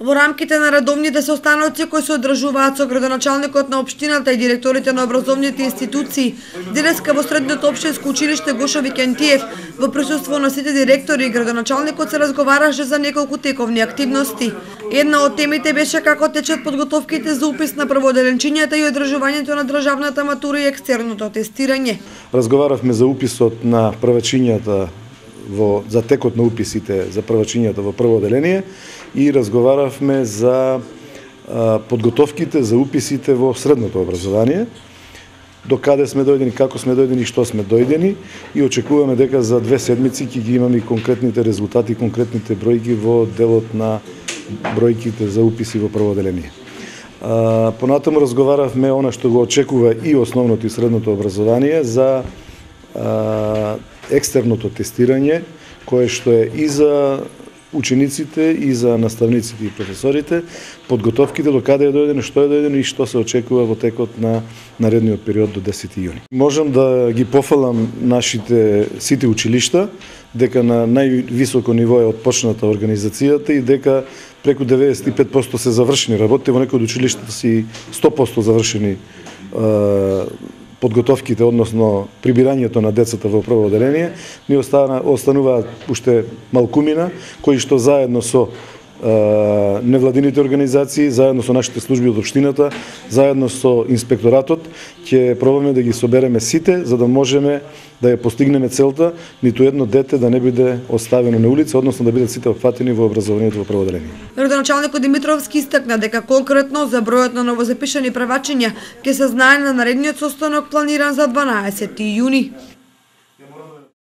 Во рамките на редовните состаноци кои се одржуваат со градоначалникот на општината и директорите на образовните институции, денеска во средното општинско училиште Гошо Викентиев, во присуство на сите директори и градоначалникот се разговараше за неколку тековни активности. Една од темите беше како течат подготовките за упис на прводеленчињата и одржувањето на државната матура и екстерното тестирање. Разговаравме за уписот на првачињата во за текот на уписите за првачињата во прво оделение и разговаравме за а, подготовките за уписите во средното образование до каде сме дојдени, како сме дојдени што сме дојдени и очекуваме дека за две седмици ќе ги имаме конкретните резултати, конкретните бројки во делот на бројките за уписи во прво оделение. понатаму разговаравме она што го очекува и основното и средното образование за а, екстерното тестирање, кое што е и за учениците и за наставниците и професорите, подготовките до каде е дојдено, што е дојдено и што се очекува во текот на наредниот период до 10 јуни. Можам да ги пофалам нашите сите училишта, дека на највисоко ниво е отпочната организацијата и дека преку 95% се завршени работи, во некои од училиштата си 100% завршени подготовките, односно прибирањето на децата во прво одделение, ни остануваат уште малкумина, кои што заедно со невладините организации, заедно со нашите служби од општината, заедно со инспекторатот, ќе пробаме да ги собереме сите, за да можеме да ја постигнеме целта, ниту едно дете да не биде оставено на улица, односно да бидат сите опфатени во образованието во прво. Родоначалникот Димитровски истакна дека конкретно за бројот на новозапишани правачиња ќе се знае на наредниот состанок планиран за 12 јуни.